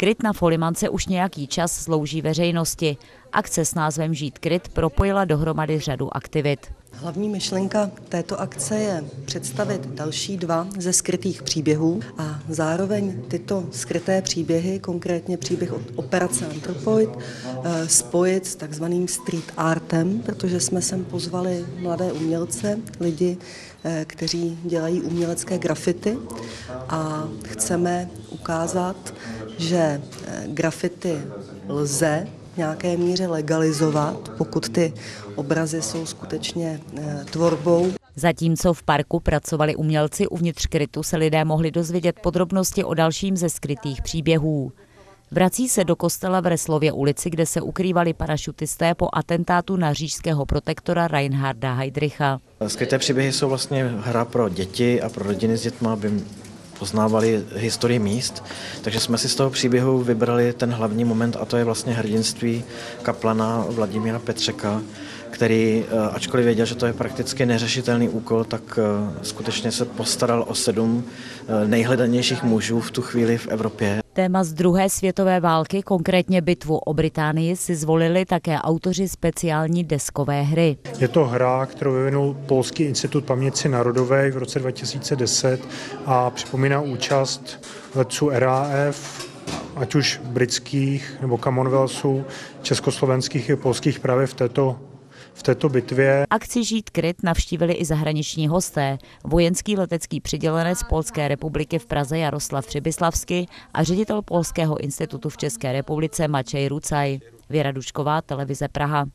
Kryt na Folimance už nějaký čas slouží veřejnosti. Akce s názvem Žít kryt propojila dohromady řadu aktivit. Hlavní myšlenka této akce je představit další dva ze skrytých příběhů a zároveň tyto skryté příběhy, konkrétně příběh od operace Anthropoid, eh, spojit s takzvaným street artem, protože jsme sem pozvali mladé umělce, lidi, eh, kteří dělají umělecké grafity a chceme ukázat, že eh, grafity lze v nějaké míře legalizovat, pokud ty obrazy jsou skutečně eh, tvorbou. Zatímco v parku pracovali umělci uvnitř krytu, se lidé mohli dozvědět podrobnosti o dalším ze skrytých příběhů. Vrací se do kostela v Reslově ulici, kde se ukrývali parašutisté po atentátu na řížského protektora Reinharda Heydricha. Skryté příběhy jsou vlastně hra pro děti a pro rodiny s dětmi, aby poznávali historii míst, takže jsme si z toho příběhu vybrali ten hlavní moment a to je vlastně hrdinství kaplana Vladimíra Petřeka, který, eh, ačkoliv věděl, že to je prakticky neřešitelný úkol, tak eh, skutečně se postaral o sedm eh, nejhledanějších mužů v tu chvíli v Evropě. Téma z druhé světové války, konkrétně bitvu o Británii, si zvolili také autoři speciální deskové hry. Je to hra, kterou vyvinul Polský institut paměti národové v roce 2010 a připomíná účast letců RAF, ať už britských nebo Commonwealthů, československých i polských právě v této v této bitvě. Akci Žít kryt navštívili i zahraniční hosté, vojenský letecký přidělenec Polské republiky v Praze Jaroslav Přibyslavsky a ředitel Polského institutu v České republice Mačej Rucaj. Věra Dušková, televize Praha.